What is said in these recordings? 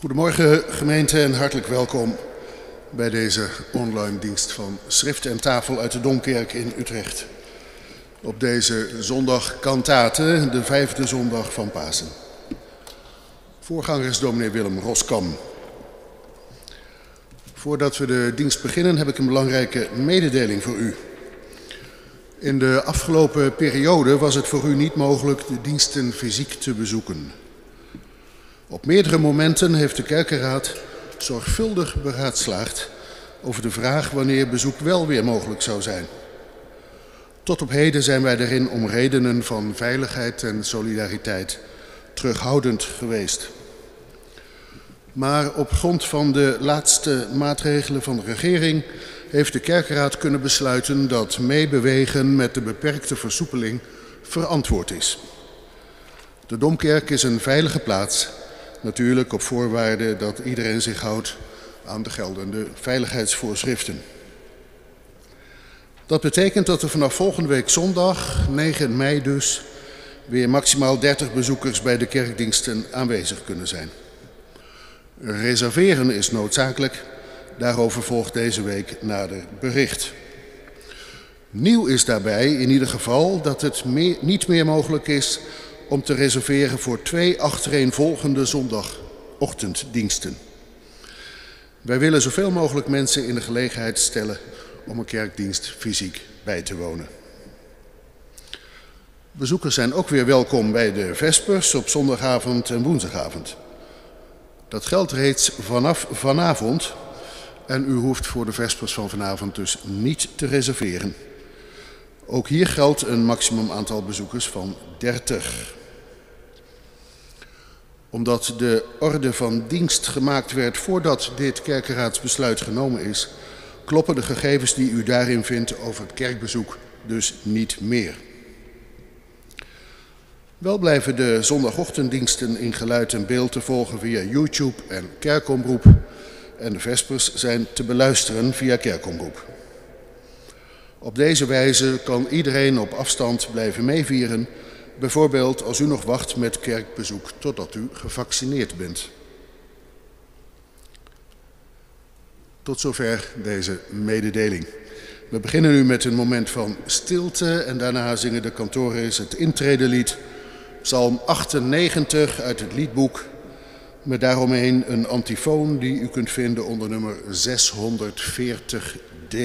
Goedemorgen gemeente en hartelijk welkom bij deze online dienst van Schrift en Tafel uit de Domkerk in Utrecht. Op deze zondag kantate, de vijfde zondag van Pasen. Voorganger is dominee Willem Roskam. Voordat we de dienst beginnen heb ik een belangrijke mededeling voor u. In de afgelopen periode was het voor u niet mogelijk de diensten fysiek te bezoeken. Op meerdere momenten heeft de kerkenraad zorgvuldig beraadslaagd over de vraag wanneer bezoek wel weer mogelijk zou zijn. Tot op heden zijn wij erin om redenen van veiligheid en solidariteit terughoudend geweest. Maar op grond van de laatste maatregelen van de regering heeft de kerkenraad kunnen besluiten dat meebewegen met de beperkte versoepeling verantwoord is. De Domkerk is een veilige plaats Natuurlijk op voorwaarde dat iedereen zich houdt aan de geldende veiligheidsvoorschriften. Dat betekent dat er vanaf volgende week zondag, 9 mei dus, weer maximaal 30 bezoekers bij de kerkdiensten aanwezig kunnen zijn. Reserveren is noodzakelijk. Daarover volgt deze week nader bericht. Nieuw is daarbij in ieder geval dat het niet meer mogelijk is om te reserveren voor twee achtereenvolgende zondagochtenddiensten. Wij willen zoveel mogelijk mensen in de gelegenheid stellen om een kerkdienst fysiek bij te wonen. Bezoekers zijn ook weer welkom bij de Vespers op zondagavond en woensdagavond. Dat geldt reeds vanaf vanavond en u hoeft voor de Vespers van vanavond dus niet te reserveren. Ook hier geldt een maximum aantal bezoekers van 30 omdat de orde van dienst gemaakt werd voordat dit kerkenraadsbesluit genomen is, kloppen de gegevens die u daarin vindt over het kerkbezoek dus niet meer. Wel blijven de zondagochtenddiensten in geluid en beeld te volgen via YouTube en kerkomroep en de vespers zijn te beluisteren via kerkomroep. Op deze wijze kan iedereen op afstand blijven meevieren Bijvoorbeeld als u nog wacht met kerkbezoek totdat u gevaccineerd bent. Tot zover deze mededeling. We beginnen nu met een moment van stilte en daarna zingen de kantoren het intredelied. Psalm 98 uit het liedboek. Met daaromheen een antifoon die u kunt vinden onder nummer 640d.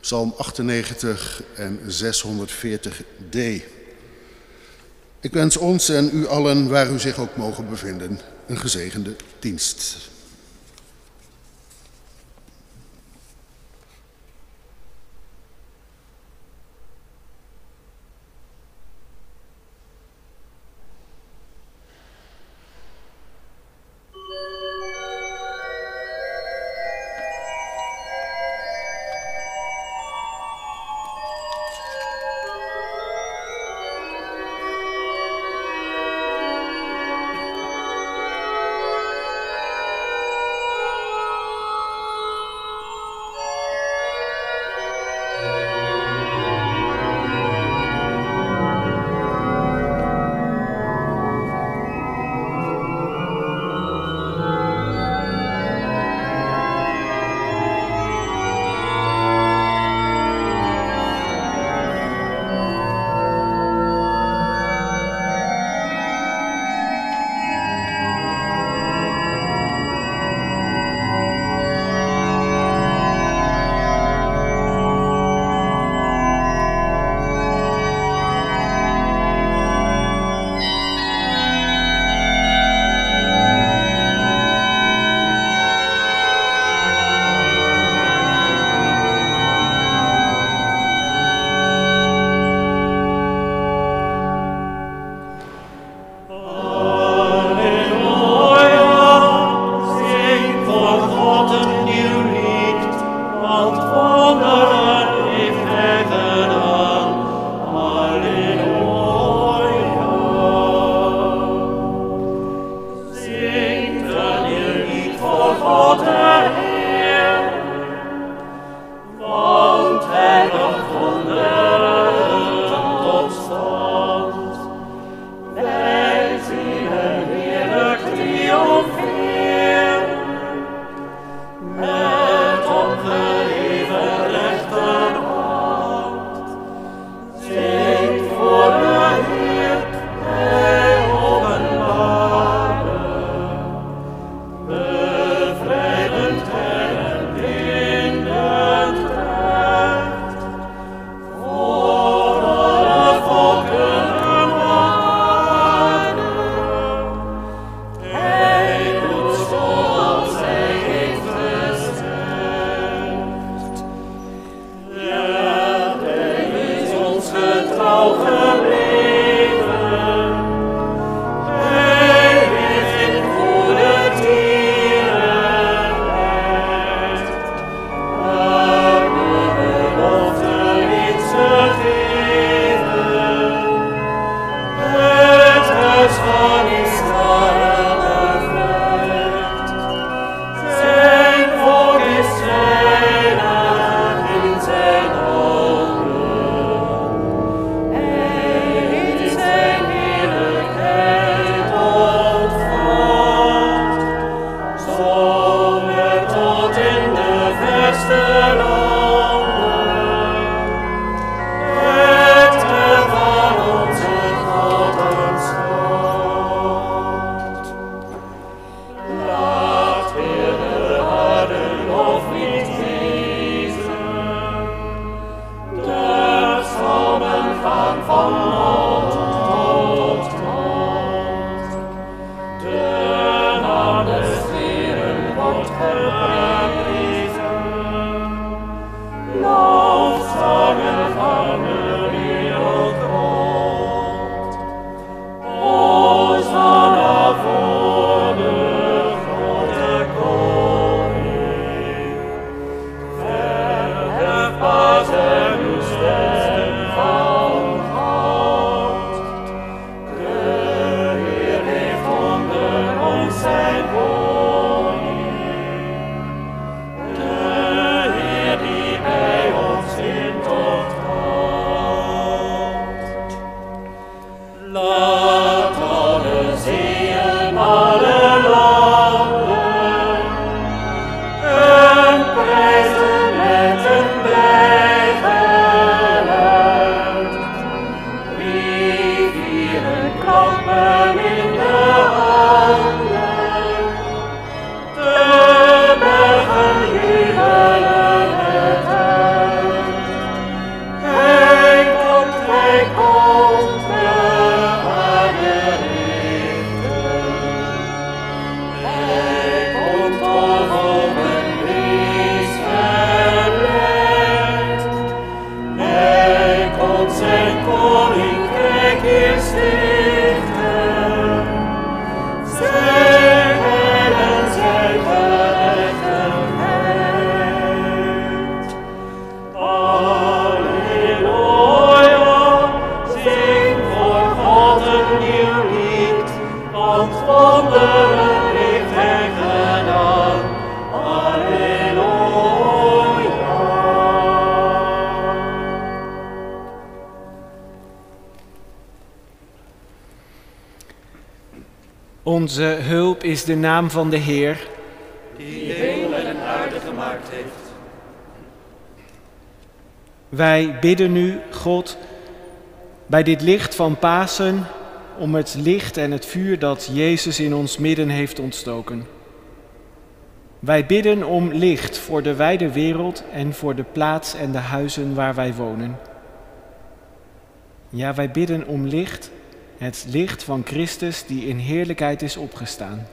Psalm 98 en 640d. Ik wens ons en u allen, waar u zich ook mogen bevinden, een gezegende dienst. Naam van de Heer. Die hemel en aarde gemaakt heeft. Wij bidden nu, God, bij dit licht van Pasen, om het licht en het vuur dat Jezus in ons midden heeft ontstoken. Wij bidden om licht voor de wijde wereld en voor de plaats en de huizen waar wij wonen. Ja, wij bidden om licht het licht van Christus die in heerlijkheid is opgestaan.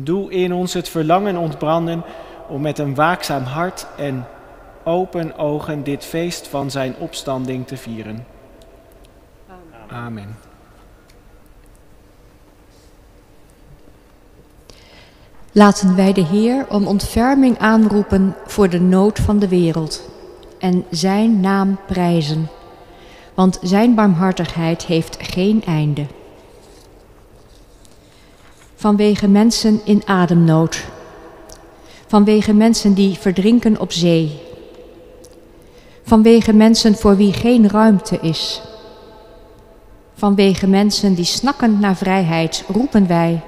Doe in ons het verlangen ontbranden om met een waakzaam hart en open ogen dit feest van zijn opstanding te vieren. Amen. Laten wij de Heer om ontferming aanroepen voor de nood van de wereld en Zijn naam prijzen want zijn barmhartigheid heeft geen einde. Vanwege mensen in ademnood, vanwege mensen die verdrinken op zee, vanwege mensen voor wie geen ruimte is, vanwege mensen die snakken naar vrijheid, roepen wij.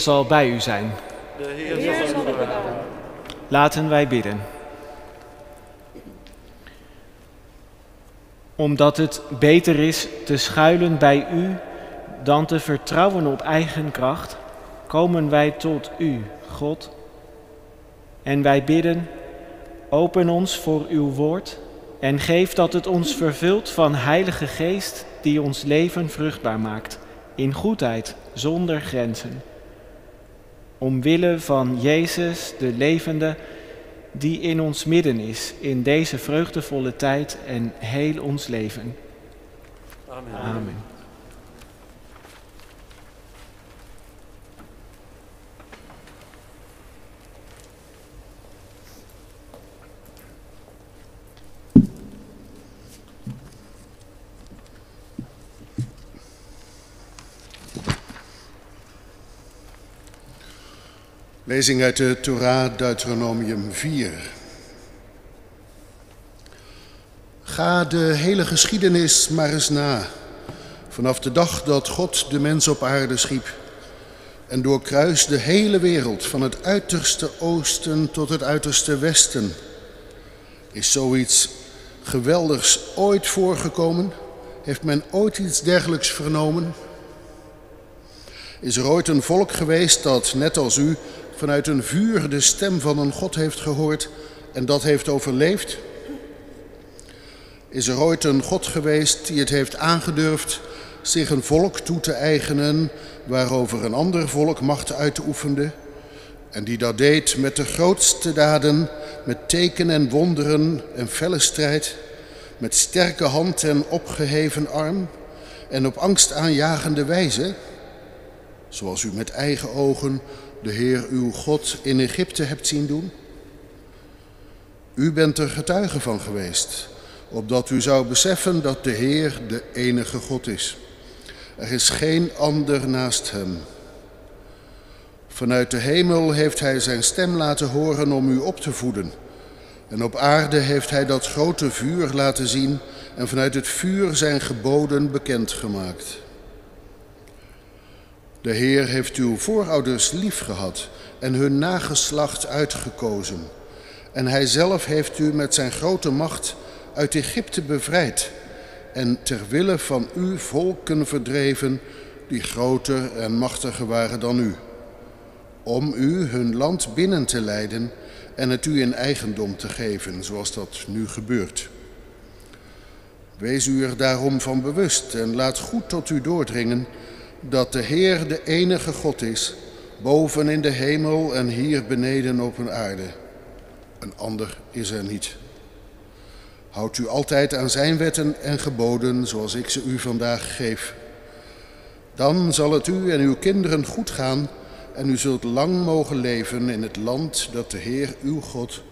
Heer zal bij u zijn. De Heer zal u. Laten wij bidden. Omdat het beter is te schuilen bij u dan te vertrouwen op eigen kracht, komen wij tot u, God. En wij bidden, open ons voor uw woord en geef dat het ons vervult van Heilige Geest die ons leven vruchtbaar maakt, in goedheid, zonder grenzen. Omwille van Jezus, de levende, die in ons midden is, in deze vreugdevolle tijd en heel ons leven. Amen. Amen. Lezing uit de Torah, Deuteronomium 4. Ga de hele geschiedenis maar eens na. Vanaf de dag dat God de mens op aarde schiep. En doorkruis de hele wereld, van het uiterste oosten tot het uiterste westen. Is zoiets geweldigs ooit voorgekomen? Heeft men ooit iets dergelijks vernomen? Is er ooit een volk geweest dat, net als u, vanuit een vuur de stem van een God heeft gehoord en dat heeft overleefd? Is er ooit een God geweest die het heeft aangedurfd zich een volk toe te eigenen waarover een ander volk macht uitoefende? En die dat deed met de grootste daden, met teken en wonderen en felle strijd, met sterke hand en opgeheven arm en op angstaanjagende wijze? Zoals u met eigen ogen de Heer uw God in Egypte hebt zien doen? U bent er getuige van geweest, opdat u zou beseffen dat de Heer de enige God is. Er is geen ander naast hem. Vanuit de hemel heeft hij zijn stem laten horen om u op te voeden. En op aarde heeft hij dat grote vuur laten zien en vanuit het vuur zijn geboden bekendgemaakt. De Heer heeft uw voorouders lief gehad en hun nageslacht uitgekozen. En hij zelf heeft u met zijn grote macht uit Egypte bevrijd en ter wille van u volken verdreven die groter en machtiger waren dan u, om u hun land binnen te leiden en het u in eigendom te geven, zoals dat nu gebeurt. Wees u er daarom van bewust en laat goed tot u doordringen dat de Heer de enige God is, boven in de hemel en hier beneden op een aarde. Een ander is er niet. Houdt u altijd aan zijn wetten en geboden zoals ik ze u vandaag geef. Dan zal het u en uw kinderen goed gaan en u zult lang mogen leven in het land dat de Heer uw God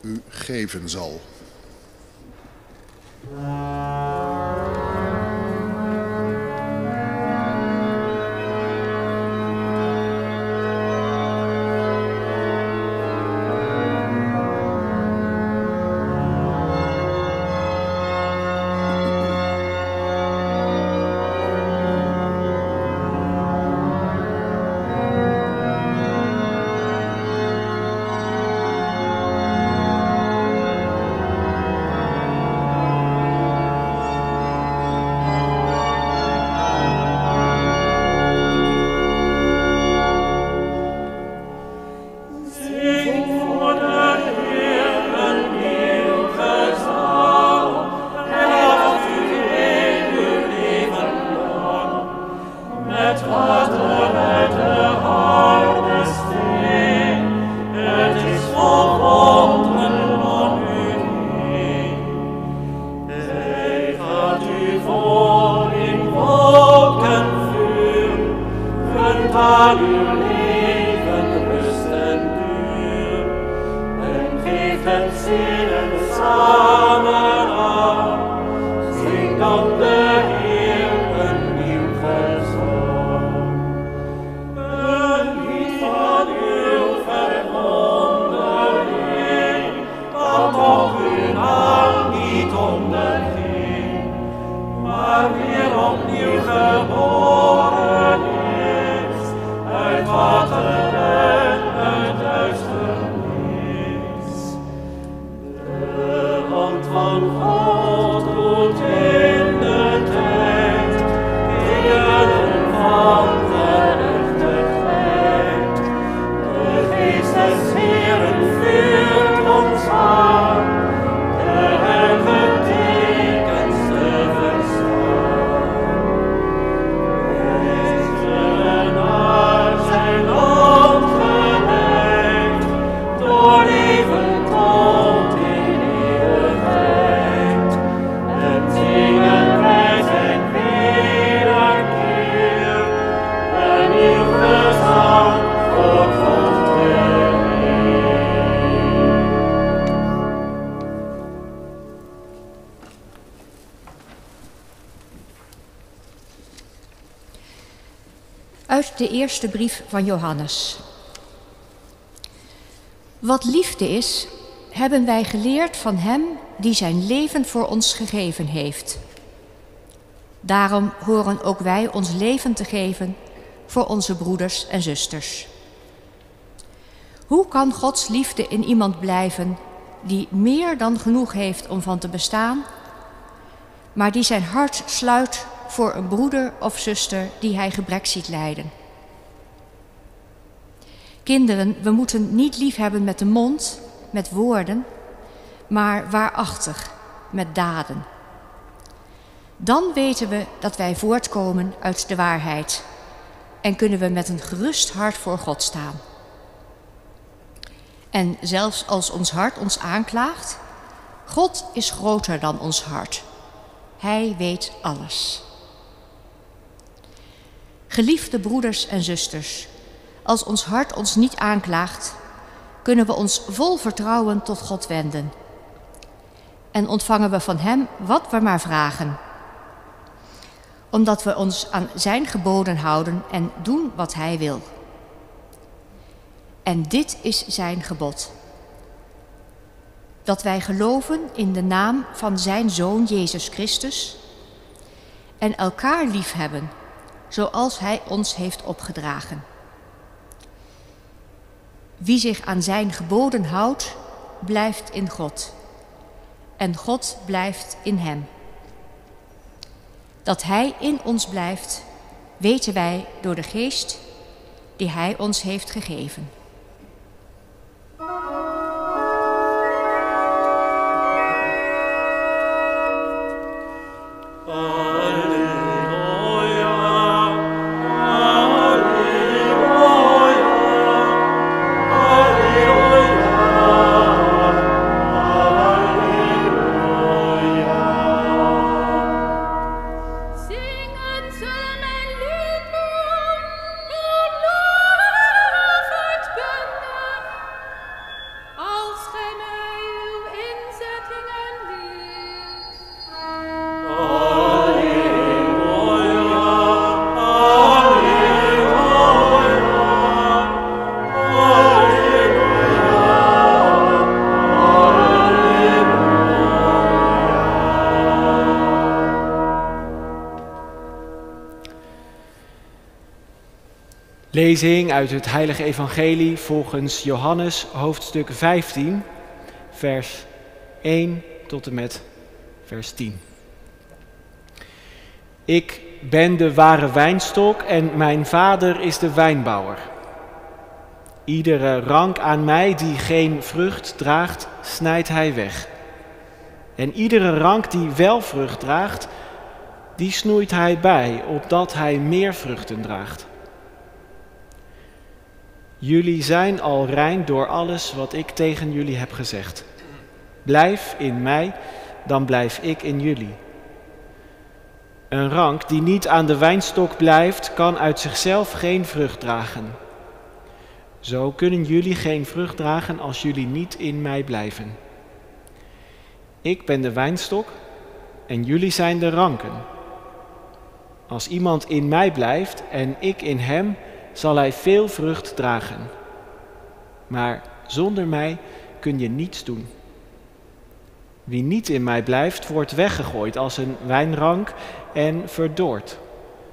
u geven zal. Eerste brief van Johannes. Wat liefde is, hebben wij geleerd van Hem die zijn leven voor ons gegeven heeft. Daarom horen ook wij ons leven te geven voor onze broeders en zusters. Hoe kan Gods liefde in iemand blijven die meer dan genoeg heeft om van te bestaan, maar die zijn hart sluit voor een broeder of zuster die hij gebrek ziet lijden? Kinderen, we moeten niet lief hebben met de mond, met woorden, maar waarachtig, met daden. Dan weten we dat wij voortkomen uit de waarheid en kunnen we met een gerust hart voor God staan. En zelfs als ons hart ons aanklaagt, God is groter dan ons hart. Hij weet alles. Geliefde broeders en zusters, als ons hart ons niet aanklaagt, kunnen we ons vol vertrouwen tot God wenden. En ontvangen we van Hem wat we maar vragen. Omdat we ons aan Zijn geboden houden en doen wat Hij wil. En dit is Zijn gebod. Dat wij geloven in de naam van Zijn Zoon Jezus Christus en elkaar liefhebben zoals Hij ons heeft opgedragen. Wie zich aan zijn geboden houdt, blijft in God. En God blijft in hem. Dat Hij in ons blijft, weten wij door de geest die Hij ons heeft gegeven. Lezing uit het Heilige Evangelie volgens Johannes, hoofdstuk 15, vers 1 tot en met vers 10. Ik ben de ware wijnstok en mijn vader is de wijnbouwer. Iedere rank aan mij die geen vrucht draagt, snijdt hij weg. En iedere rank die wel vrucht draagt, die snoeit hij bij, opdat hij meer vruchten draagt. Jullie zijn al rein door alles wat ik tegen jullie heb gezegd. Blijf in mij, dan blijf ik in jullie. Een rank die niet aan de wijnstok blijft, kan uit zichzelf geen vrucht dragen. Zo kunnen jullie geen vrucht dragen als jullie niet in mij blijven. Ik ben de wijnstok en jullie zijn de ranken. Als iemand in mij blijft en ik in hem, zal hij veel vrucht dragen. Maar zonder mij kun je niets doen. Wie niet in mij blijft, wordt weggegooid als een wijnrank en verdord.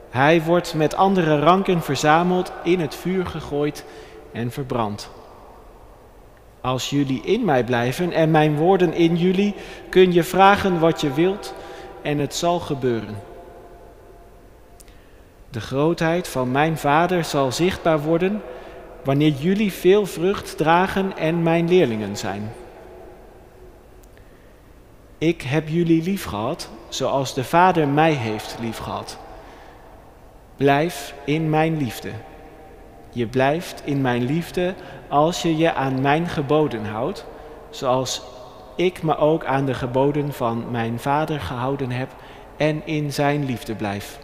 Hij wordt met andere ranken verzameld, in het vuur gegooid en verbrand. Als jullie in mij blijven en mijn woorden in jullie, kun je vragen wat je wilt en het zal gebeuren. De grootheid van mijn Vader zal zichtbaar worden wanneer jullie veel vrucht dragen en mijn leerlingen zijn. Ik heb jullie lief gehad zoals de Vader mij heeft lief gehad. Blijf in mijn liefde. Je blijft in mijn liefde als je je aan mijn geboden houdt, zoals ik me ook aan de geboden van mijn Vader gehouden heb en in zijn liefde blijf.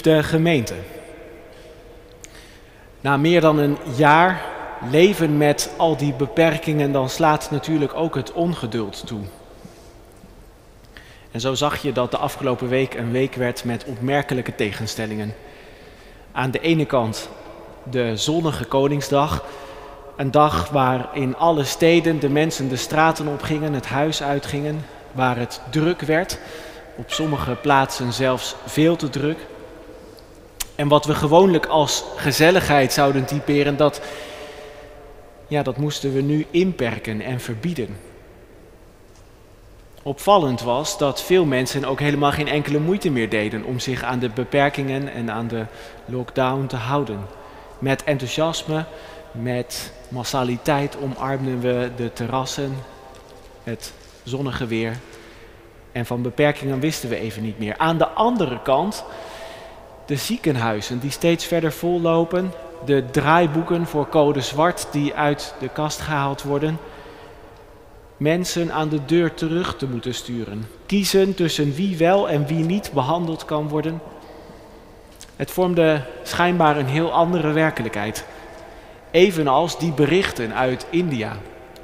Geliefde gemeente, na meer dan een jaar leven met al die beperkingen, dan slaat natuurlijk ook het ongeduld toe. En zo zag je dat de afgelopen week een week werd met opmerkelijke tegenstellingen. Aan de ene kant de zonnige Koningsdag, een dag waar in alle steden de mensen de straten op gingen, het huis uitgingen, waar het druk werd, op sommige plaatsen zelfs veel te druk. En wat we gewoonlijk als gezelligheid zouden typeren, dat, ja, dat moesten we nu inperken en verbieden. Opvallend was dat veel mensen ook helemaal geen enkele moeite meer deden om zich aan de beperkingen en aan de lockdown te houden. Met enthousiasme, met massaliteit omarmden we de terrassen, het zonnige weer. En van beperkingen wisten we even niet meer. Aan de andere kant de ziekenhuizen die steeds verder vollopen, de draaiboeken voor code zwart die uit de kast gehaald worden, mensen aan de deur terug te moeten sturen, kiezen tussen wie wel en wie niet behandeld kan worden. Het vormde schijnbaar een heel andere werkelijkheid. Evenals die berichten uit India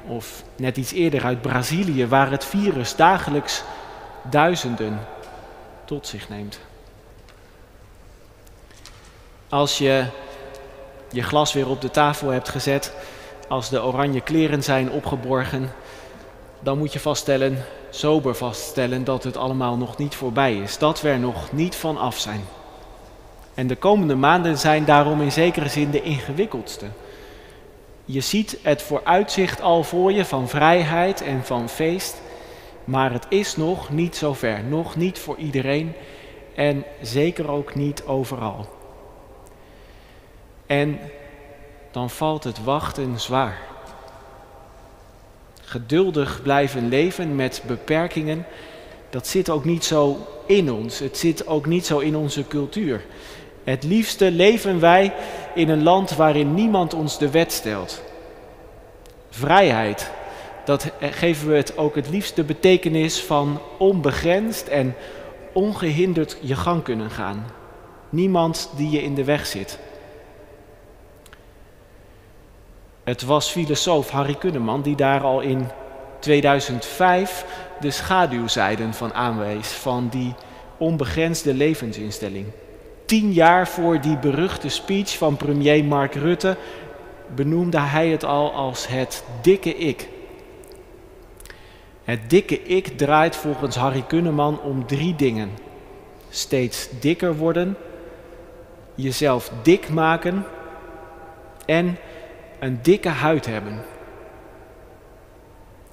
of net iets eerder uit Brazilië, waar het virus dagelijks duizenden tot zich neemt. Als je je glas weer op de tafel hebt gezet, als de oranje kleren zijn opgeborgen, dan moet je vaststellen, sober vaststellen, dat het allemaal nog niet voorbij is. Dat we er nog niet van af zijn. En de komende maanden zijn daarom in zekere zin de ingewikkeldste. Je ziet het vooruitzicht al voor je van vrijheid en van feest, maar het is nog niet zo ver, nog niet voor iedereen en zeker ook niet overal. En dan valt het wachten zwaar. Geduldig blijven leven met beperkingen, dat zit ook niet zo in ons. Het zit ook niet zo in onze cultuur. Het liefste leven wij in een land waarin niemand ons de wet stelt. Vrijheid, dat geven we het ook het liefste betekenis van onbegrensd en ongehinderd je gang kunnen gaan. Niemand die je in de weg zit. Het was filosoof Harry Kunneman die daar al in 2005 de schaduwzijden van aanwees, van die onbegrensde levensinstelling. Tien jaar voor die beruchte speech van premier Mark Rutte benoemde hij het al als het dikke ik. Het dikke ik draait volgens Harry Kunneman om drie dingen. Steeds dikker worden, jezelf dik maken en een dikke huid hebben.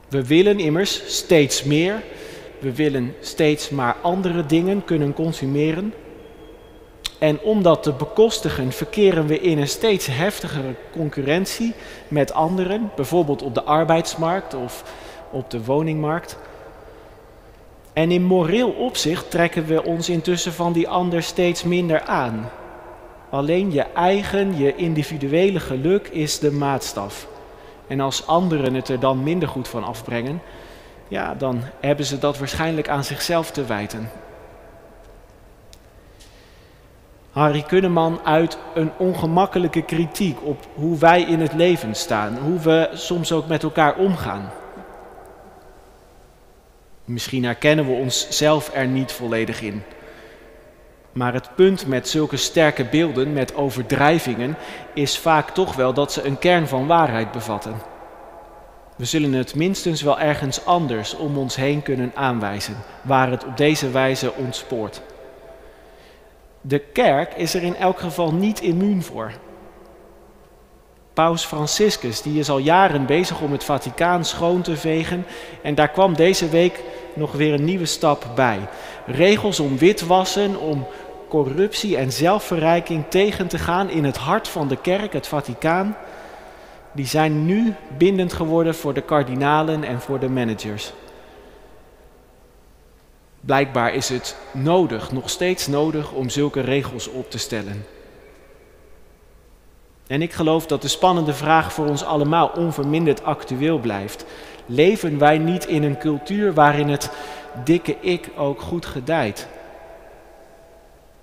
We willen immers steeds meer, we willen steeds maar andere dingen kunnen consumeren. En om dat te bekostigen verkeren we in een steeds heftigere concurrentie met anderen, bijvoorbeeld op de arbeidsmarkt of op de woningmarkt. En in moreel opzicht trekken we ons intussen van die ander steeds minder aan. Alleen je eigen, je individuele geluk is de maatstaf. En als anderen het er dan minder goed van afbrengen, ja, dan hebben ze dat waarschijnlijk aan zichzelf te wijten. Harry Kunneman uit een ongemakkelijke kritiek op hoe wij in het leven staan, hoe we soms ook met elkaar omgaan. Misschien herkennen we onszelf er niet volledig in. Maar het punt met zulke sterke beelden, met overdrijvingen, is vaak toch wel dat ze een kern van waarheid bevatten. We zullen het minstens wel ergens anders om ons heen kunnen aanwijzen, waar het op deze wijze ontspoort. De kerk is er in elk geval niet immuun voor. Paus Franciscus die is al jaren bezig om het Vaticaan schoon te vegen en daar kwam deze week nog weer een nieuwe stap bij. Regels om witwassen, om corruptie en zelfverrijking tegen te gaan in het hart van de kerk, het Vaticaan, die zijn nu bindend geworden voor de kardinalen en voor de managers. Blijkbaar is het nodig, nog steeds nodig, om zulke regels op te stellen. En ik geloof dat de spannende vraag voor ons allemaal onverminderd actueel blijft. Leven wij niet in een cultuur waarin het dikke ik ook goed gedijt?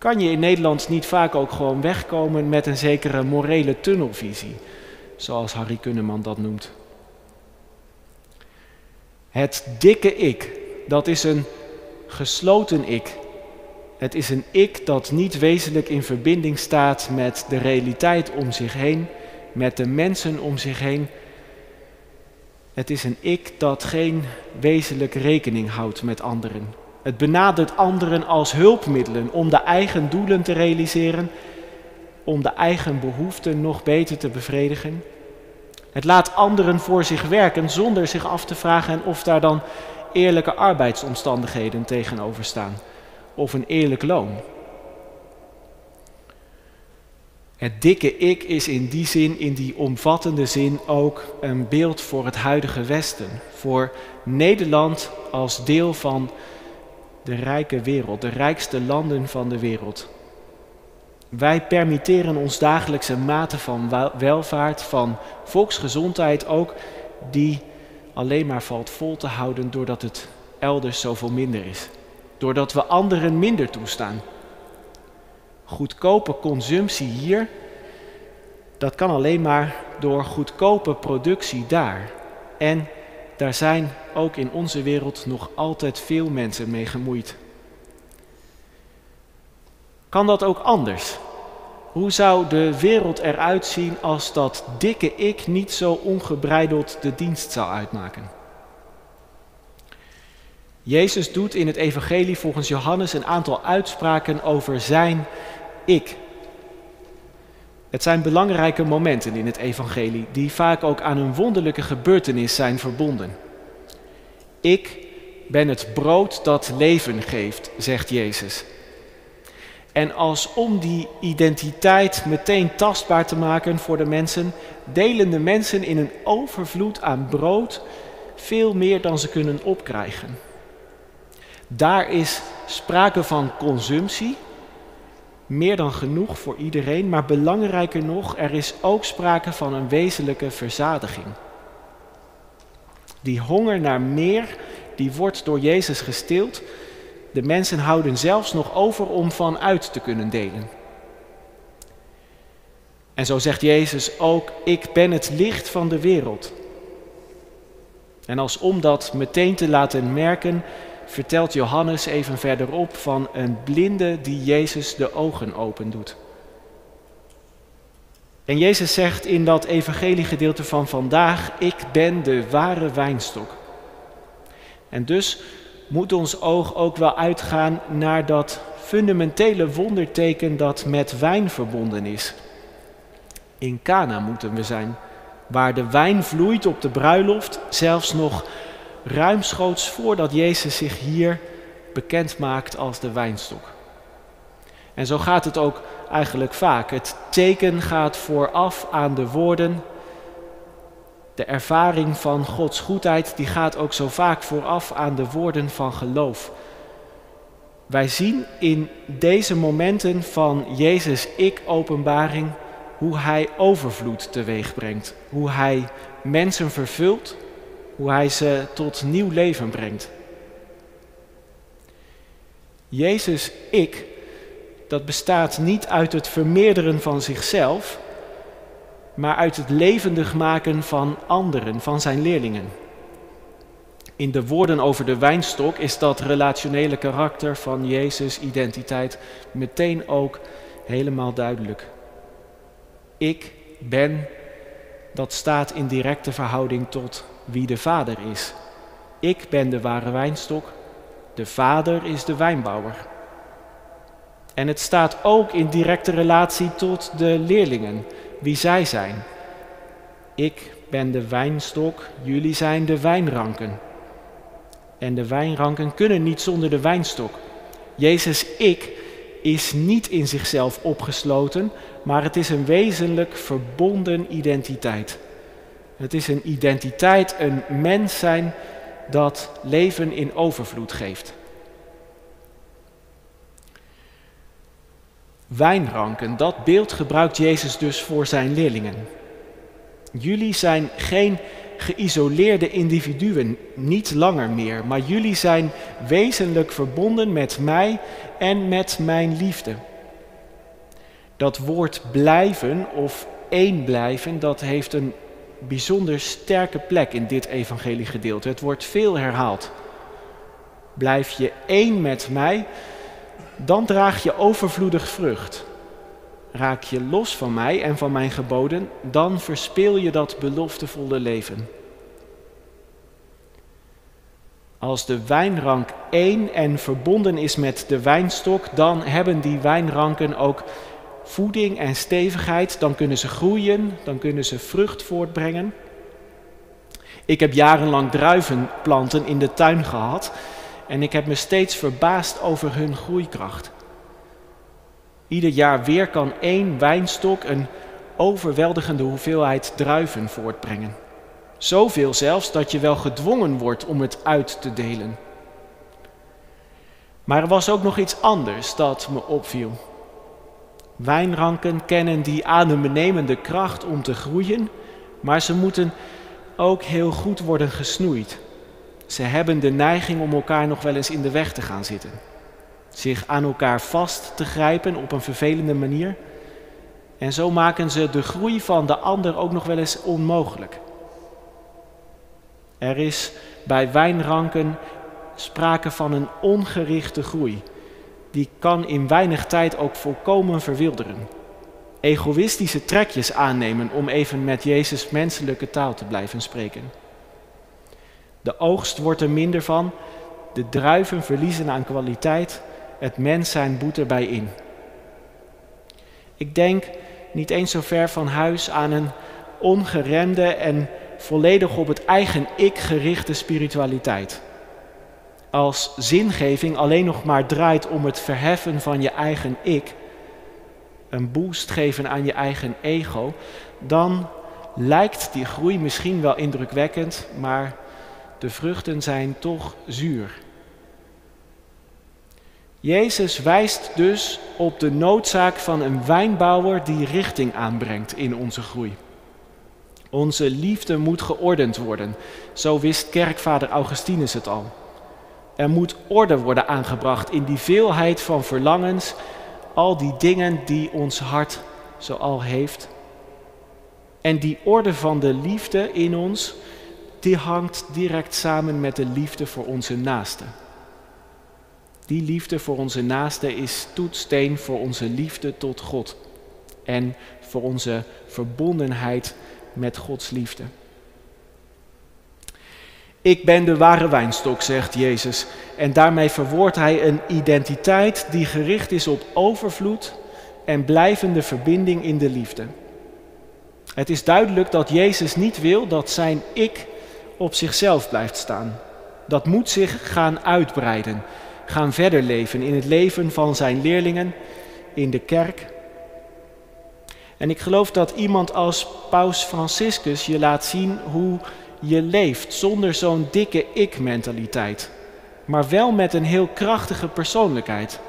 Kan je in Nederland niet vaak ook gewoon wegkomen met een zekere morele tunnelvisie, zoals Harry Kunneman dat noemt? Het dikke ik, dat is een gesloten ik. Het is een ik dat niet wezenlijk in verbinding staat met de realiteit om zich heen, met de mensen om zich heen. Het is een ik dat geen wezenlijk rekening houdt met anderen. Het benadert anderen als hulpmiddelen om de eigen doelen te realiseren, om de eigen behoeften nog beter te bevredigen. Het laat anderen voor zich werken zonder zich af te vragen of daar dan eerlijke arbeidsomstandigheden tegenover staan of een eerlijk loon. Het dikke ik is in die zin, in die omvattende zin, ook een beeld voor het huidige Westen. Voor Nederland als deel van de rijke wereld, de rijkste landen van de wereld. Wij permitteren ons dagelijks een mate van welvaart, van volksgezondheid ook, die alleen maar valt vol te houden doordat het elders zoveel minder is. Doordat we anderen minder toestaan. Goedkope consumptie hier, dat kan alleen maar door goedkope productie daar. En daar zijn ook in onze wereld nog altijd veel mensen mee gemoeid. Kan dat ook anders? Hoe zou de wereld eruit zien als dat dikke ik niet zo ongebreideld de dienst zou uitmaken? Jezus doet in het evangelie volgens Johannes een aantal uitspraken over zijn ik. Het zijn belangrijke momenten in het evangelie die vaak ook aan een wonderlijke gebeurtenis zijn verbonden. Ik ben het brood dat leven geeft, zegt Jezus. En als om die identiteit meteen tastbaar te maken voor de mensen, delen de mensen in een overvloed aan brood veel meer dan ze kunnen opkrijgen. Daar is sprake van consumptie, meer dan genoeg voor iedereen, maar belangrijker nog, er is ook sprake van een wezenlijke verzadiging. Die honger naar meer, die wordt door Jezus gestild. De mensen houden zelfs nog over om vanuit te kunnen delen. En zo zegt Jezus ook, ik ben het licht van de wereld. En als om dat meteen te laten merken, vertelt Johannes even verderop van een blinde die Jezus de ogen opendoet. En Jezus zegt in dat evangeliegedeelte van vandaag, ik ben de ware wijnstok. En dus moet ons oog ook wel uitgaan naar dat fundamentele wonderteken dat met wijn verbonden is. In Cana moeten we zijn, waar de wijn vloeit op de bruiloft, zelfs nog ruimschoots voordat Jezus zich hier bekend maakt als de wijnstok. En zo gaat het ook eigenlijk vaak. Het teken gaat vooraf aan de woorden. De ervaring van Gods goedheid, die gaat ook zo vaak vooraf aan de woorden van geloof. Wij zien in deze momenten van Jezus ik-openbaring hoe Hij overvloed teweeg brengt. Hoe Hij mensen vervult, hoe Hij ze tot nieuw leven brengt. Jezus ik dat bestaat niet uit het vermeerderen van zichzelf, maar uit het levendig maken van anderen, van zijn leerlingen. In de woorden over de wijnstok is dat relationele karakter van Jezus' identiteit meteen ook helemaal duidelijk. Ik ben, dat staat in directe verhouding tot wie de Vader is. Ik ben de ware wijnstok, de Vader is de wijnbouwer. En het staat ook in directe relatie tot de leerlingen, wie zij zijn. Ik ben de wijnstok, jullie zijn de wijnranken. En de wijnranken kunnen niet zonder de wijnstok. Jezus, ik, is niet in zichzelf opgesloten, maar het is een wezenlijk verbonden identiteit. Het is een identiteit, een mens zijn dat leven in overvloed geeft. wijnranken. Dat beeld gebruikt Jezus dus voor zijn leerlingen. Jullie zijn geen geïsoleerde individuen, niet langer meer, maar jullie zijn wezenlijk verbonden met mij en met mijn liefde. Dat woord blijven of één blijven, dat heeft een bijzonder sterke plek in dit evangeliegedeelte. Het wordt veel herhaald. Blijf je één met mij, dan draag je overvloedig vrucht. Raak je los van mij en van mijn geboden, dan verspeel je dat beloftevolle leven. Als de wijnrank één en verbonden is met de wijnstok, dan hebben die wijnranken ook voeding en stevigheid. Dan kunnen ze groeien, dan kunnen ze vrucht voortbrengen. Ik heb jarenlang druivenplanten in de tuin gehad en ik heb me steeds verbaasd over hun groeikracht. Ieder jaar weer kan één wijnstok een overweldigende hoeveelheid druiven voortbrengen. Zoveel zelfs dat je wel gedwongen wordt om het uit te delen. Maar er was ook nog iets anders dat me opviel. Wijnranken kennen die adembenemende kracht om te groeien, maar ze moeten ook heel goed worden gesnoeid. Ze hebben de neiging om elkaar nog wel eens in de weg te gaan zitten. Zich aan elkaar vast te grijpen op een vervelende manier. En zo maken ze de groei van de ander ook nog wel eens onmogelijk. Er is bij wijnranken sprake van een ongerichte groei. Die kan in weinig tijd ook volkomen verwilderen. Egoïstische trekjes aannemen om even met Jezus menselijke taal te blijven spreken. De oogst wordt er minder van, de druiven verliezen aan kwaliteit, het mens zijn boet erbij in. Ik denk niet eens zo ver van huis aan een ongeremde en volledig op het eigen ik gerichte spiritualiteit. Als zingeving alleen nog maar draait om het verheffen van je eigen ik, een boost geven aan je eigen ego, dan lijkt die groei misschien wel indrukwekkend, maar de vruchten zijn toch zuur. Jezus wijst dus op de noodzaak van een wijnbouwer die richting aanbrengt in onze groei. Onze liefde moet geordend worden. Zo wist kerkvader Augustinus het al. Er moet orde worden aangebracht in die veelheid van verlangens, al die dingen die ons hart zo al heeft. En die orde van de liefde in ons, die hangt direct samen met de liefde voor onze naaste. Die liefde voor onze naaste is toetsteen voor onze liefde tot God en voor onze verbondenheid met Gods liefde. Ik ben de ware wijnstok, zegt Jezus. En daarmee verwoordt hij een identiteit die gericht is op overvloed en blijvende verbinding in de liefde. Het is duidelijk dat Jezus niet wil dat zijn ik op zichzelf blijft staan. Dat moet zich gaan uitbreiden, gaan verder leven in het leven van zijn leerlingen, in de kerk en ik geloof dat iemand als Paus Franciscus je laat zien hoe je leeft zonder zo'n dikke ik-mentaliteit, maar wel met een heel krachtige persoonlijkheid.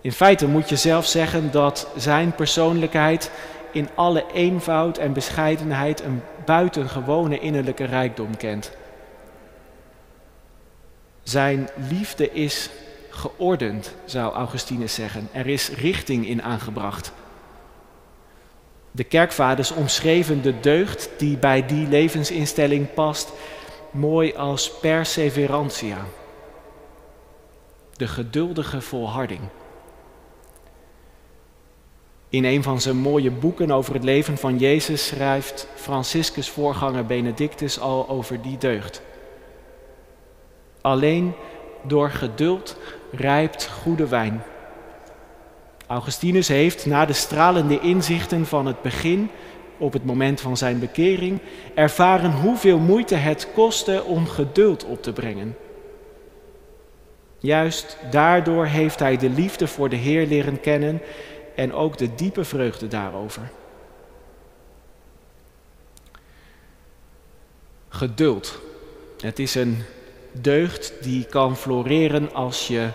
In feite moet je zelf zeggen dat zijn persoonlijkheid in alle eenvoud en bescheidenheid een buitengewone innerlijke rijkdom kent. Zijn liefde is geordend, zou Augustinus zeggen. Er is richting in aangebracht. De kerkvaders omschreven de deugd die bij die levensinstelling past mooi als perseverantia. De geduldige volharding. In een van zijn mooie boeken over het leven van Jezus schrijft Franciscus voorganger Benedictus al over die deugd. Alleen door geduld rijpt goede wijn. Augustinus heeft na de stralende inzichten van het begin, op het moment van zijn bekering, ervaren hoeveel moeite het kostte om geduld op te brengen. Juist daardoor heeft hij de liefde voor de Heer leren kennen en ook de diepe vreugde daarover. Geduld. Het is een deugd die kan floreren als je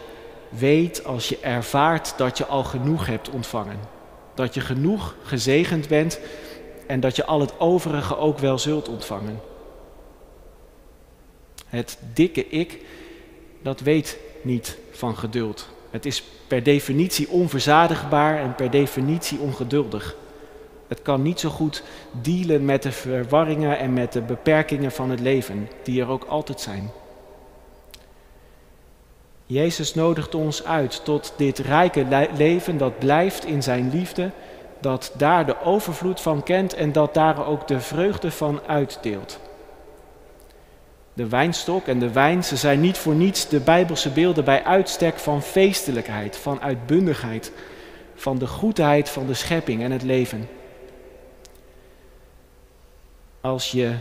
weet als je ervaart dat je al genoeg hebt ontvangen. Dat je genoeg gezegend bent en dat je al het overige ook wel zult ontvangen. Het dikke ik, dat weet niet van geduld. Het is per definitie onverzadigbaar en per definitie ongeduldig. Het kan niet zo goed dealen met de verwarringen en met de beperkingen van het leven, die er ook altijd zijn. Jezus nodigt ons uit tot dit rijke leven dat blijft in zijn liefde, dat daar de overvloed van kent en dat daar ook de vreugde van uitdeelt. De wijnstok en de wijn, ze zijn niet voor niets de Bijbelse beelden bij uitstek van feestelijkheid, van uitbundigheid, van de goedheid van de schepping en het leven. Als je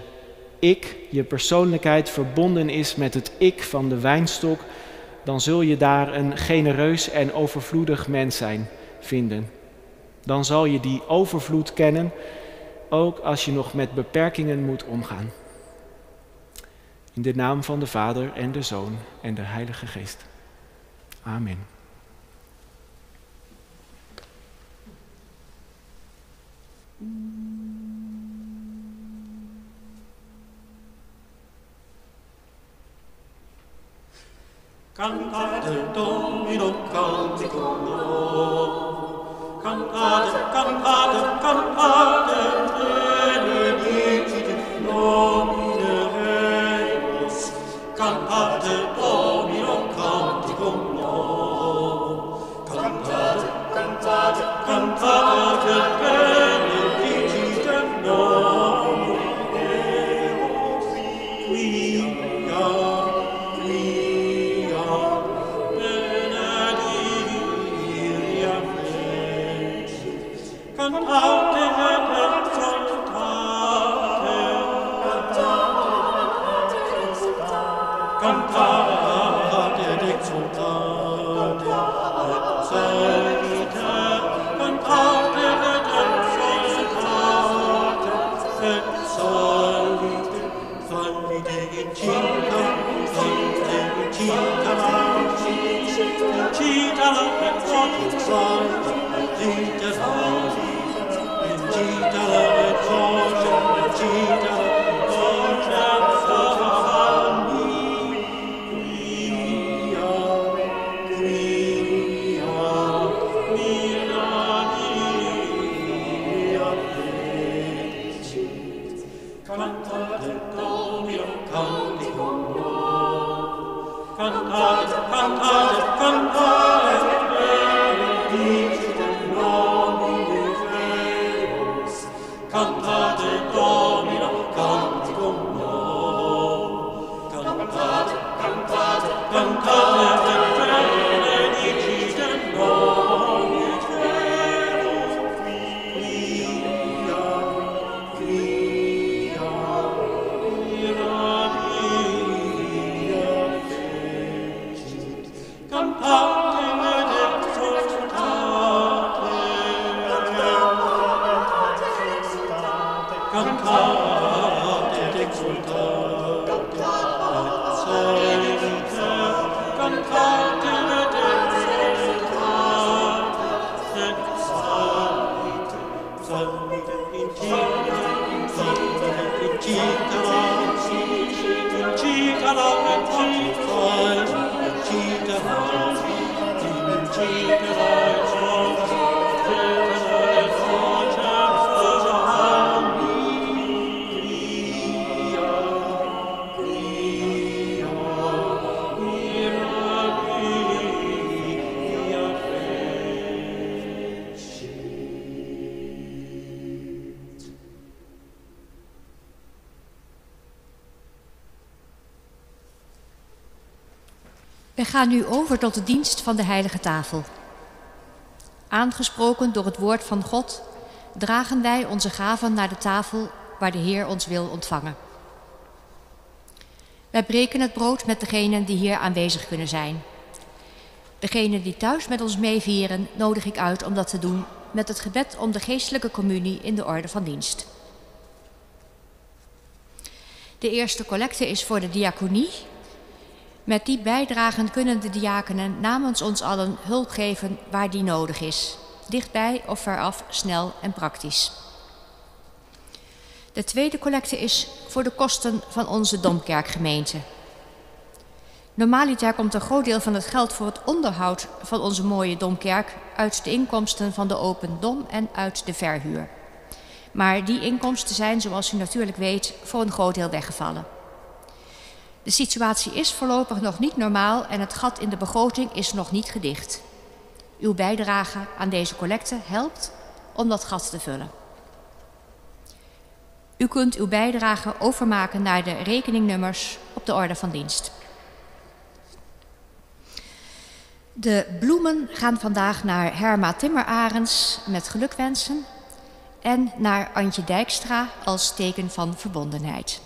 ik, je persoonlijkheid verbonden is met het ik van de wijnstok, dan zul je daar een genereus en overvloedig mens zijn vinden. Dan zal je die overvloed kennen, ook als je nog met beperkingen moet omgaan. In de naam van de Vader en de Zoon en de Heilige Geest. Amen. Cantate Domino cantico cantate, cantate, cantate, benedicite nomine Remus, cantate Domino cantico cantate, cantate, cantate, benedicite Gita, Gita, Gita, Gita, gaan nu over tot de dienst van de heilige tafel. Aangesproken door het woord van God dragen wij onze gaven naar de tafel waar de Heer ons wil ontvangen. Wij breken het brood met degenen die hier aanwezig kunnen zijn. Degenen die thuis met ons meevieren, nodig ik uit om dat te doen met het gebed om de geestelijke communie in de orde van dienst. De eerste collecte is voor de diaconie. Met die bijdragen kunnen de diakenen namens ons allen hulp geven waar die nodig is. Dichtbij of veraf, snel en praktisch. De tweede collecte is voor de kosten van onze domkerkgemeente. Normaliter komt een groot deel van het geld voor het onderhoud van onze mooie domkerk uit de inkomsten van de open dom en uit de verhuur. Maar die inkomsten zijn, zoals u natuurlijk weet, voor een groot deel weggevallen. De situatie is voorlopig nog niet normaal en het gat in de begroting is nog niet gedicht. Uw bijdrage aan deze collecte helpt om dat gat te vullen. U kunt uw bijdrage overmaken naar de rekeningnummers op de orde van dienst. De bloemen gaan vandaag naar Herma Timmerarens met gelukwensen en naar Antje Dijkstra als teken van verbondenheid.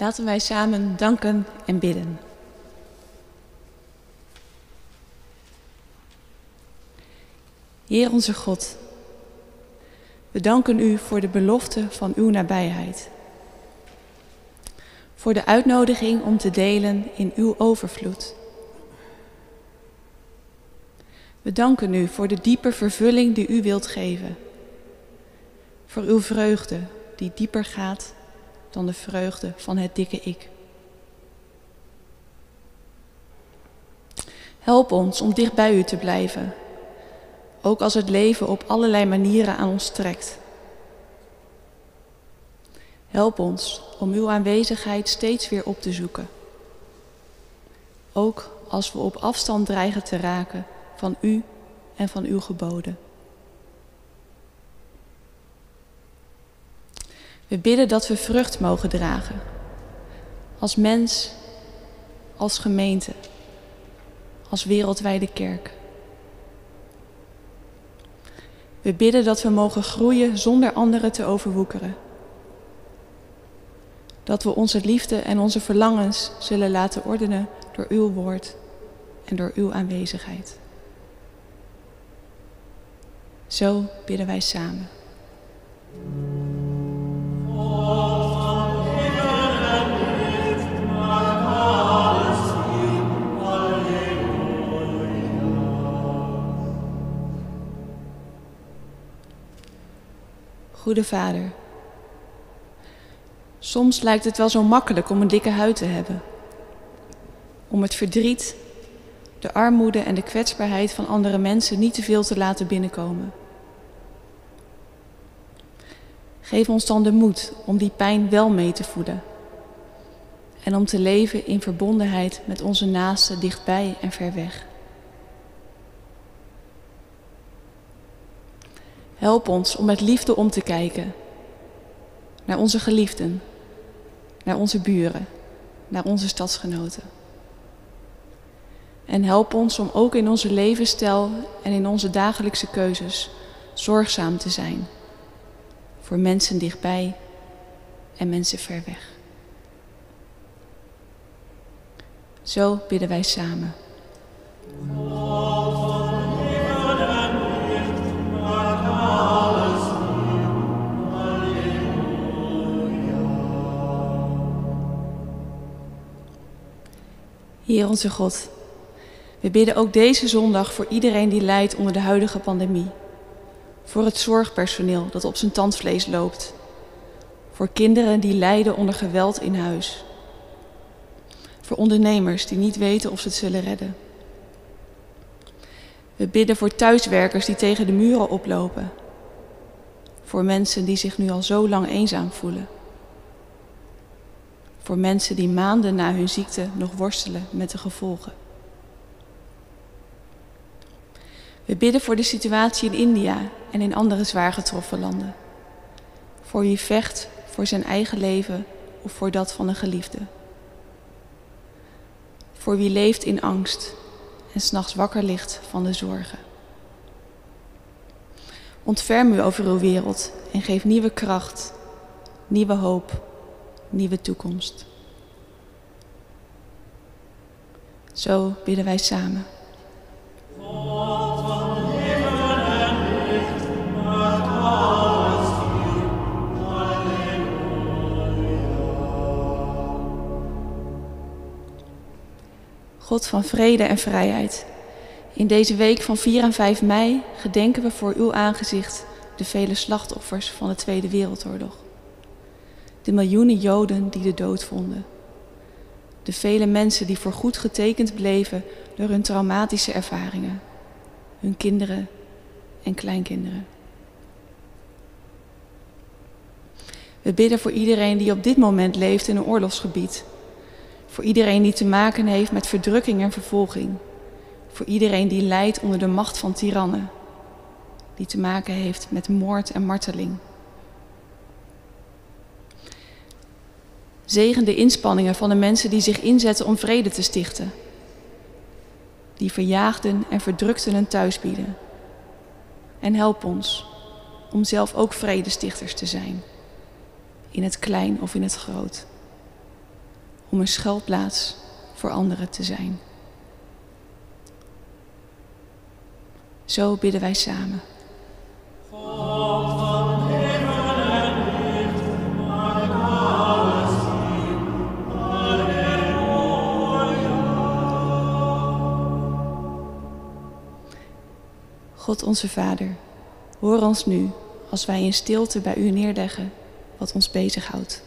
Laten wij samen danken en bidden. Heer onze God, we danken u voor de belofte van uw nabijheid. Voor de uitnodiging om te delen in uw overvloed. We danken u voor de diepe vervulling die u wilt geven. Voor uw vreugde die dieper gaat dan de vreugde van het dikke ik. Help ons om dicht bij u te blijven, ook als het leven op allerlei manieren aan ons trekt. Help ons om uw aanwezigheid steeds weer op te zoeken. Ook als we op afstand dreigen te raken van u en van uw geboden. We bidden dat we vrucht mogen dragen. Als mens, als gemeente, als wereldwijde kerk. We bidden dat we mogen groeien zonder anderen te overwoekeren. Dat we onze liefde en onze verlangens zullen laten ordenen door uw woord en door uw aanwezigheid. Zo bidden wij samen. Goede Vader, soms lijkt het wel zo makkelijk om een dikke huid te hebben. Om het verdriet, de armoede en de kwetsbaarheid van andere mensen niet te veel te laten binnenkomen. Geef ons dan de moed om die pijn wel mee te voeden. En om te leven in verbondenheid met onze naasten dichtbij en ver weg. Help ons om met liefde om te kijken naar onze geliefden, naar onze buren, naar onze stadsgenoten. En help ons om ook in onze levensstijl en in onze dagelijkse keuzes zorgzaam te zijn voor mensen dichtbij en mensen ver weg. Zo bidden wij samen. Heer onze God, we bidden ook deze zondag voor iedereen die lijdt onder de huidige pandemie. Voor het zorgpersoneel dat op zijn tandvlees loopt. Voor kinderen die lijden onder geweld in huis. Voor ondernemers die niet weten of ze het zullen redden. We bidden voor thuiswerkers die tegen de muren oplopen. Voor mensen die zich nu al zo lang eenzaam voelen. Voor mensen die maanden na hun ziekte nog worstelen met de gevolgen. We bidden voor de situatie in India en in andere zwaar getroffen landen. Voor wie vecht voor zijn eigen leven of voor dat van een geliefde. Voor wie leeft in angst en s'nachts wakker ligt van de zorgen. Ontferm u over uw wereld en geef nieuwe kracht, nieuwe hoop, nieuwe toekomst. Zo bidden wij samen. God van vrede en vrijheid. In deze week van 4 en 5 mei gedenken we voor uw aangezicht de vele slachtoffers van de Tweede Wereldoorlog. De miljoenen Joden die de dood vonden. De vele mensen die voorgoed getekend bleven door hun traumatische ervaringen. Hun kinderen en kleinkinderen. We bidden voor iedereen die op dit moment leeft in een oorlogsgebied voor iedereen die te maken heeft met verdrukking en vervolging. Voor iedereen die lijdt onder de macht van tirannen. Die te maken heeft met moord en marteling. Zegen de inspanningen van de mensen die zich inzetten om vrede te stichten. Die verjaagden en verdrukten een thuis bieden. En help ons om zelf ook vredestichters te zijn. In het klein of in het groot om een schuilplaats voor anderen te zijn. Zo bidden wij samen. God onze Vader, hoor ons nu als wij in stilte bij U neerleggen wat ons bezighoudt.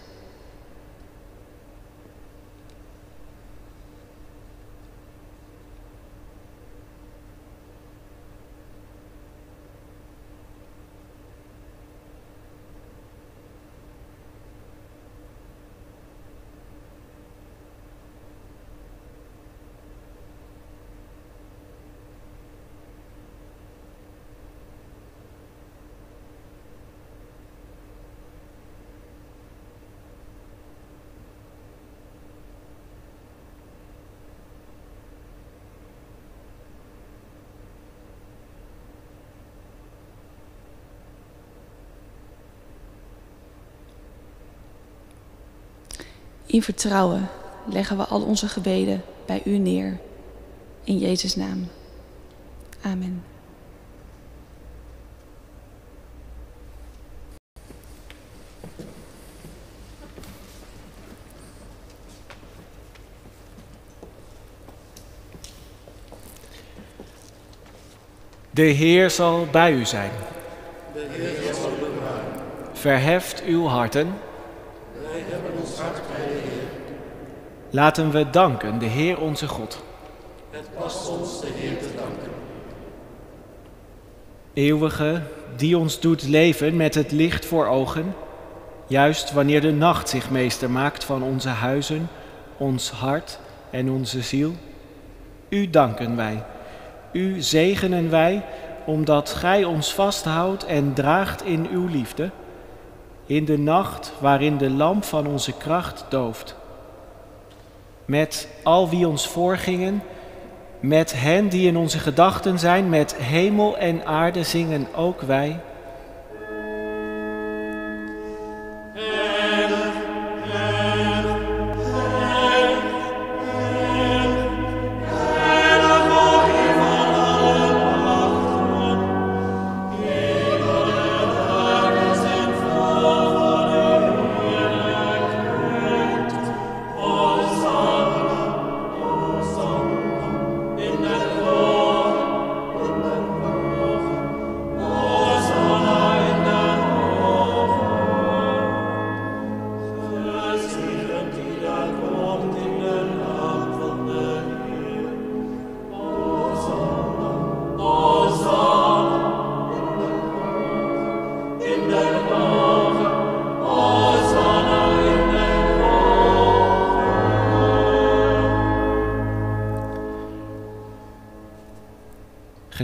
In vertrouwen leggen we al onze gebeden bij u neer. In Jezus' naam. Amen. De Heer zal bij u zijn. Verheft uw harten. Laten we danken de Heer onze God. Eeuwige, die ons doet leven met het licht voor ogen, juist wanneer de nacht zich meester maakt van onze huizen, ons hart en onze ziel. U danken wij, u zegenen wij, omdat Gij ons vasthoudt en draagt in uw liefde, in de nacht waarin de lamp van onze kracht dooft. Met al wie ons voorgingen, met hen die in onze gedachten zijn, met hemel en aarde zingen ook wij.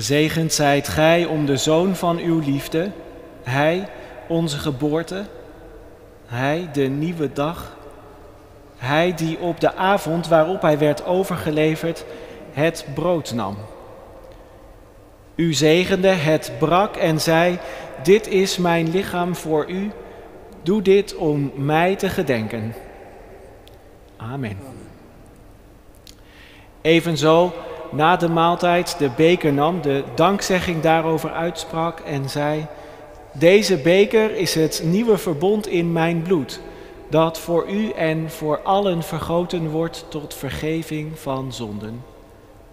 Gezegend zijt gij om de zoon van uw liefde, hij onze geboorte, hij de nieuwe dag, hij die op de avond waarop hij werd overgeleverd het brood nam. U zegende, het brak en zei, dit is mijn lichaam voor u, doe dit om mij te gedenken. Amen. Evenzo na de maaltijd de beker nam, de dankzegging daarover uitsprak en zei: Deze beker is het nieuwe verbond in mijn bloed, dat voor u en voor allen vergoten wordt tot vergeving van zonden.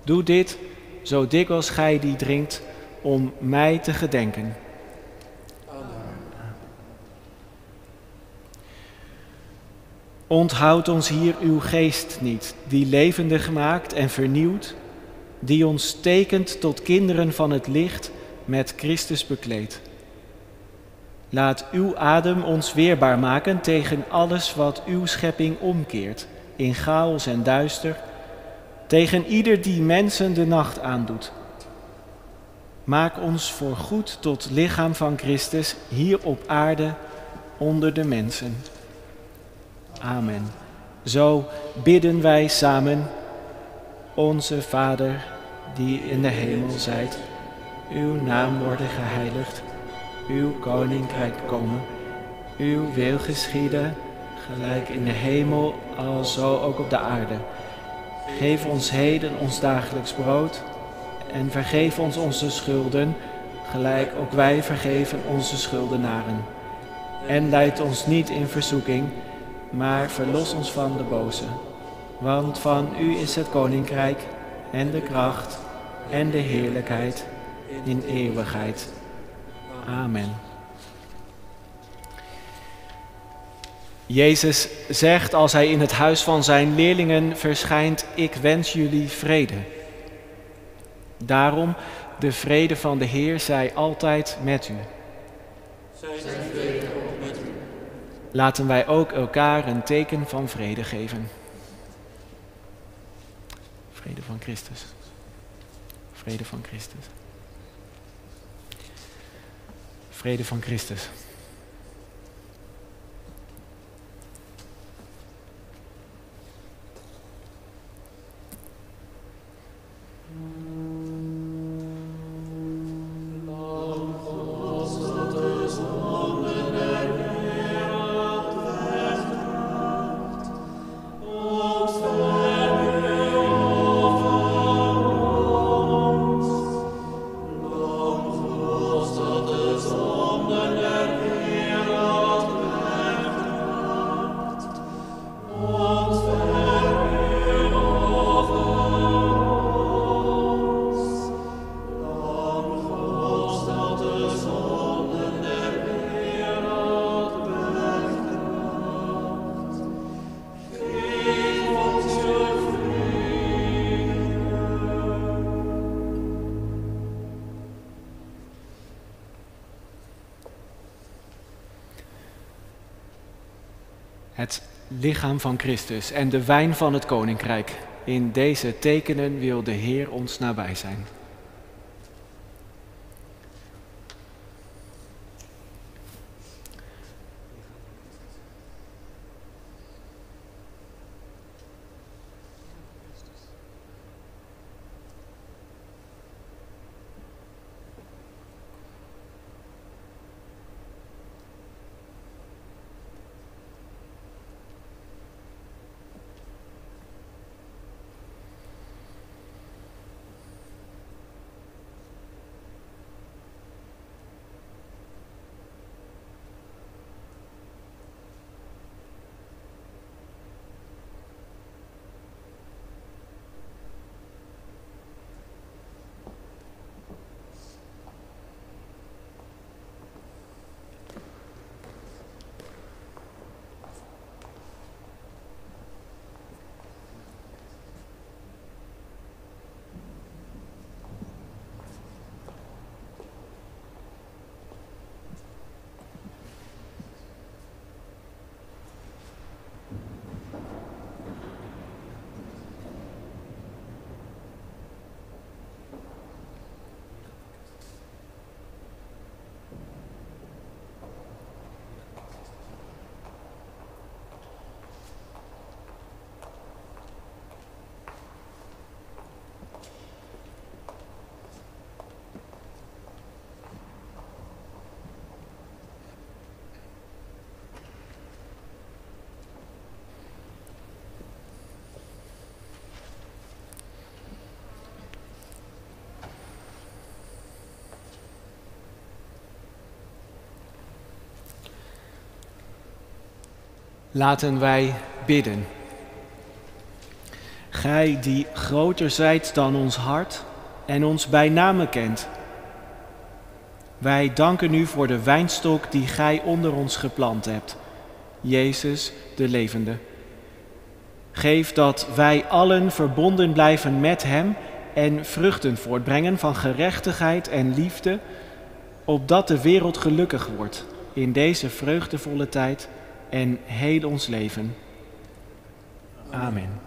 Doe dit, zo dikwijls gij die drinkt, om mij te gedenken. Onthoud ons hier uw geest niet, die levendig maakt en vernieuwt die ons tekent tot kinderen van het licht met Christus bekleed. Laat uw adem ons weerbaar maken tegen alles wat uw schepping omkeert, in chaos en duister, tegen ieder die mensen de nacht aandoet. Maak ons voor goed tot lichaam van Christus hier op aarde onder de mensen. Amen. Zo bidden wij samen. Onze Vader, die in de hemel zijt, uw naam worden geheiligd, uw koninkrijk komen, uw wil geschieden, gelijk in de hemel, alzo ook op de aarde. Geef ons heden ons dagelijks brood en vergeef ons onze schulden, gelijk ook wij vergeven onze schuldenaren. En leid ons niet in verzoeking, maar verlos ons van de boze. Want van u is het koninkrijk en de kracht en de heerlijkheid in eeuwigheid. Amen. Jezus zegt als hij in het huis van zijn leerlingen verschijnt, ik wens jullie vrede. Daarom, de vrede van de Heer zij altijd met u. Laten wij ook elkaar een teken van vrede geven. Vrede van Christus. Vrede van Christus. Vrede van Christus. Het lichaam van Christus en de wijn van het koninkrijk. In deze tekenen wil de Heer ons nabij zijn. Laten wij bidden. Gij die groter zijt dan ons hart en ons bij name kent. Wij danken u voor de wijnstok die gij onder ons geplant hebt, Jezus de levende. Geef dat wij allen verbonden blijven met Hem en vruchten voortbrengen van gerechtigheid en liefde, opdat de wereld gelukkig wordt in deze vreugdevolle tijd en heel ons leven. Amen.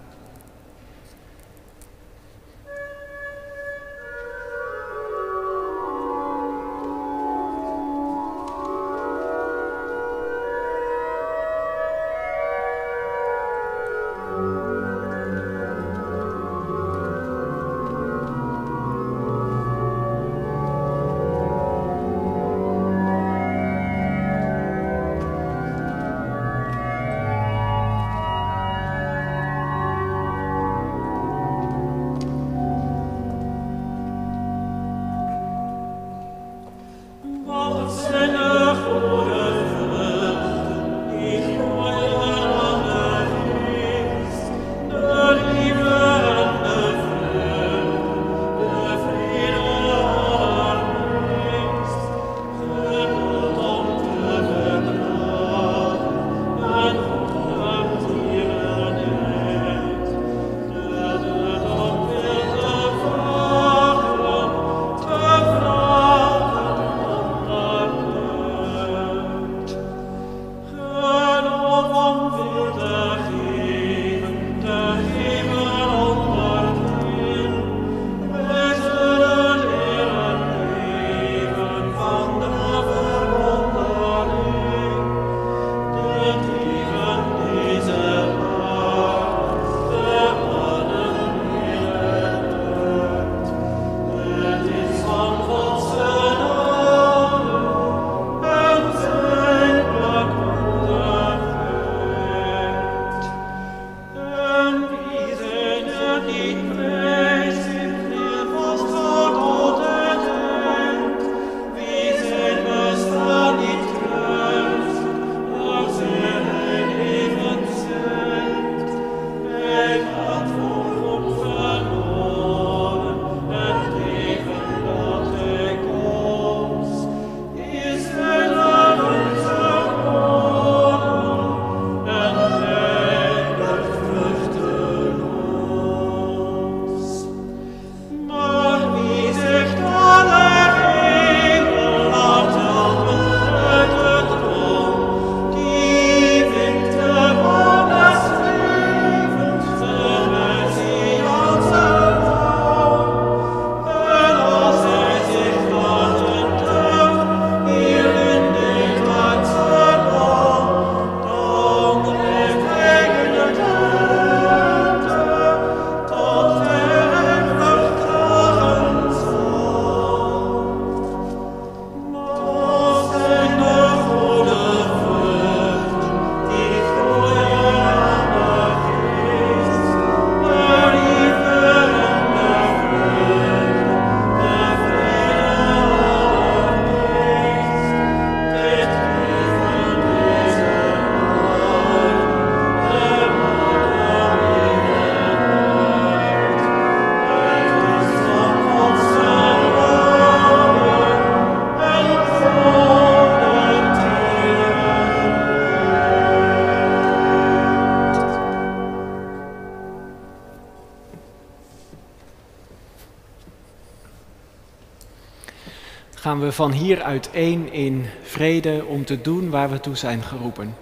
Van hier uiteen in vrede om te doen waar we toe zijn geroepen.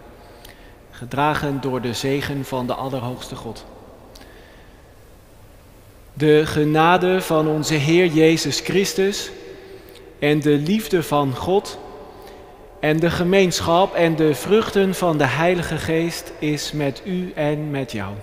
Gedragen door de zegen van de Allerhoogste God. De genade van onze Heer Jezus Christus en de liefde van God en de gemeenschap en de vruchten van de Heilige Geest is met u en met jou.